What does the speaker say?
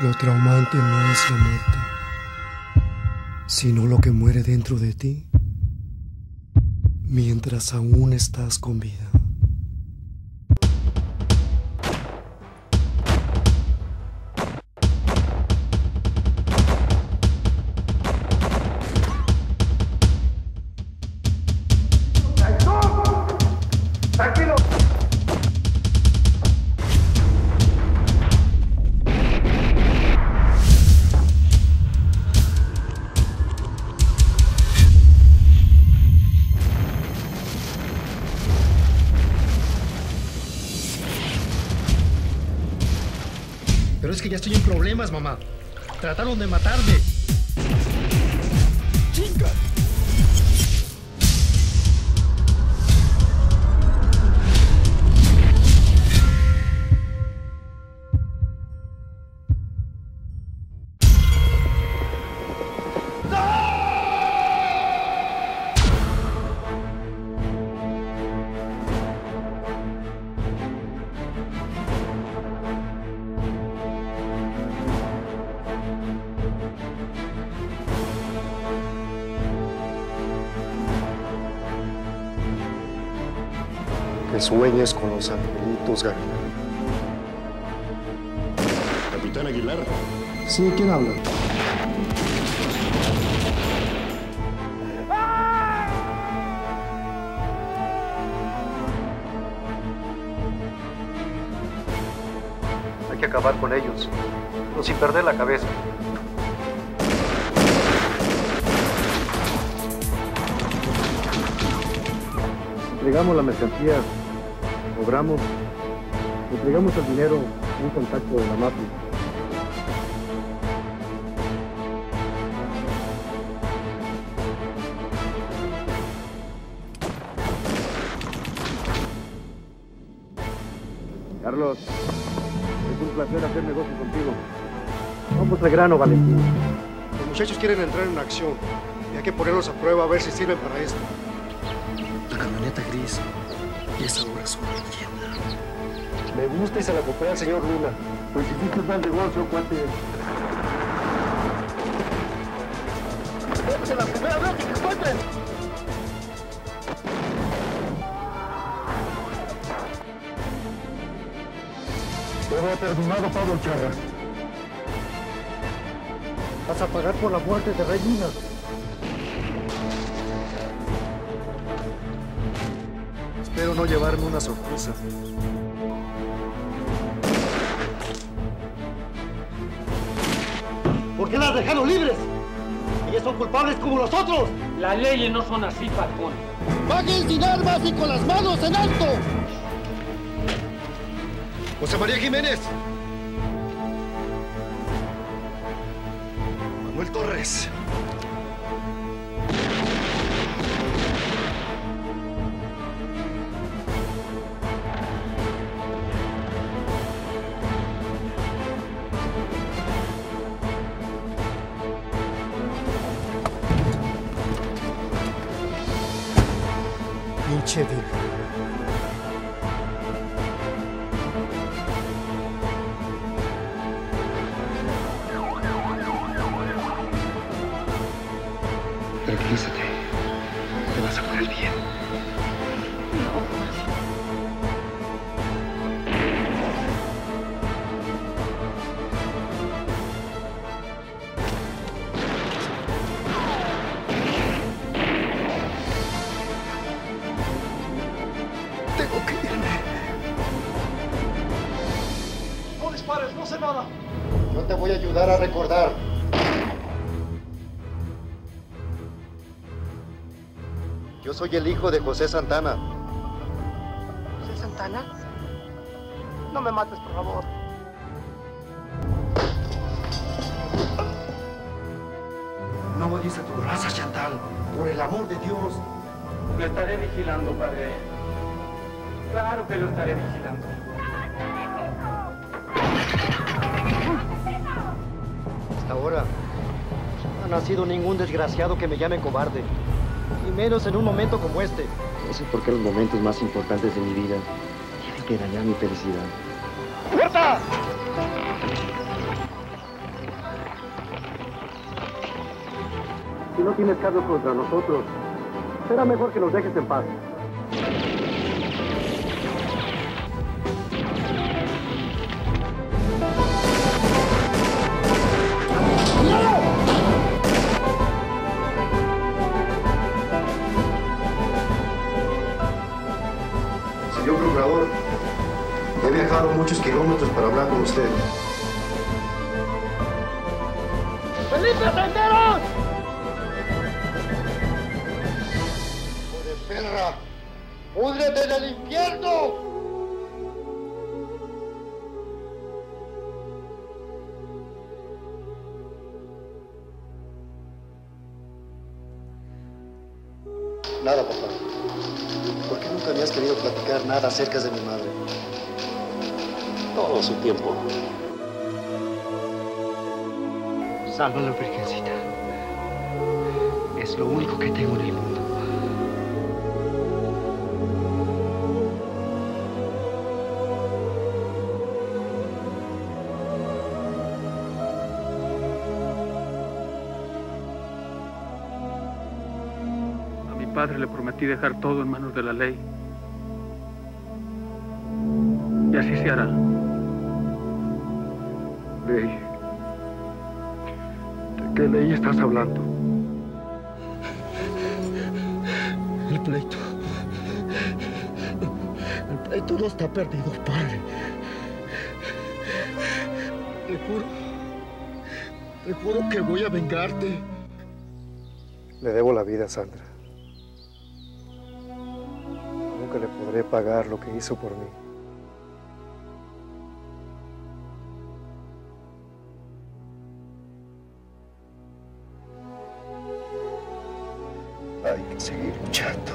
Lo traumante no es la muerte, sino lo que muere dentro de ti mientras aún estás con vida. Ya estoy en problemas, mamá. Trataron de matarme. Que sueñes con los angelitos, Gabriel. Capitán Aguilar, Sí, ¿quién habla? Hay que acabar con ellos, pero sin perder la cabeza. Entregamos la mercancía, cobramos, entregamos el dinero a un contacto de la mafia. Carlos, es un placer hacer negocio contigo. Vamos al grano, Valentín. Los muchachos quieren entrar en acción y hay que ponerlos a prueba a ver si sirven para esto. La camioneta gris y esa obra es una leyenda. Me gusta y se la compré al señor Luna. Pues hiciste mal negocio, cuate. ¡Es la primera vez que te encuentren! Todo ha terminado, Pablo Charra. Vas a pagar por la muerte de Regina. Espero no llevarme una sorpresa. ¿Por qué las dejaron libres? Ellos son culpables como los otros. Las leyes no son así, patrón. ¡Paguen sin armas y con las manos en alto! José María Jiménez. Manuel Torres. Tranquilízate. Te vas a poner bien. Tengo que irme. ¡No dispares! ¡No sé nada! Yo te voy a ayudar a recordar. Yo soy el hijo de José Santana. ¿José Santana? No me mates, por favor. No odies a tu raza, Chantal. Por el amor de Dios. Lo estaré vigilando, padre. Claro que lo estaré vigilando. Hasta ahora no ha nacido ningún desgraciado que me llame cobarde. Y menos en un momento como este. No sé por qué los momentos más importantes de mi vida tienen que dañar mi felicidad. ¡Puerta! Si no tienes cargo contra nosotros, será mejor que nos dejes en paz. Señor Procurador, he viajado muchos kilómetros para hablar con usted. ¡Felipe Senderos! ¡Hijo de perra! ¡Púdrete en el infierno! Nada, papá. ¿Por qué nunca me has querido platicar nada acerca de mi madre? Todo su tiempo. Sálvalo, Virgencita. Es lo único que tengo en el mundo. Padre le prometí dejar todo en manos de la ley. Y así se hará. Ley. ¿De qué ley estás hablando? El pleito. El pleito no está perdido, padre. Te juro. Te juro que voy a vengarte. Le debo la vida a Sandra. Podré pagar lo que hizo por mí. Hay que seguir luchando.